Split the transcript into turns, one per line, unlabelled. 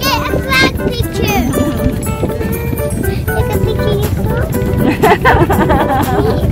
Yeah, a flag picture. Take a
picture.